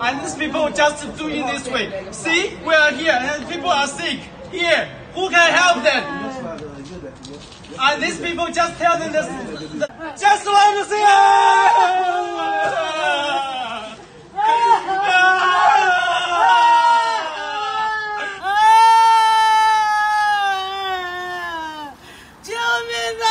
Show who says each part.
Speaker 1: And these people just doing this way. See, we are here and people are sick here. Who can help them? And these people just tell them this. The, just let to see. Ah! Ah! Tell me.